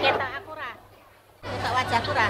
ketok aku ra. Ketok wajahku ra.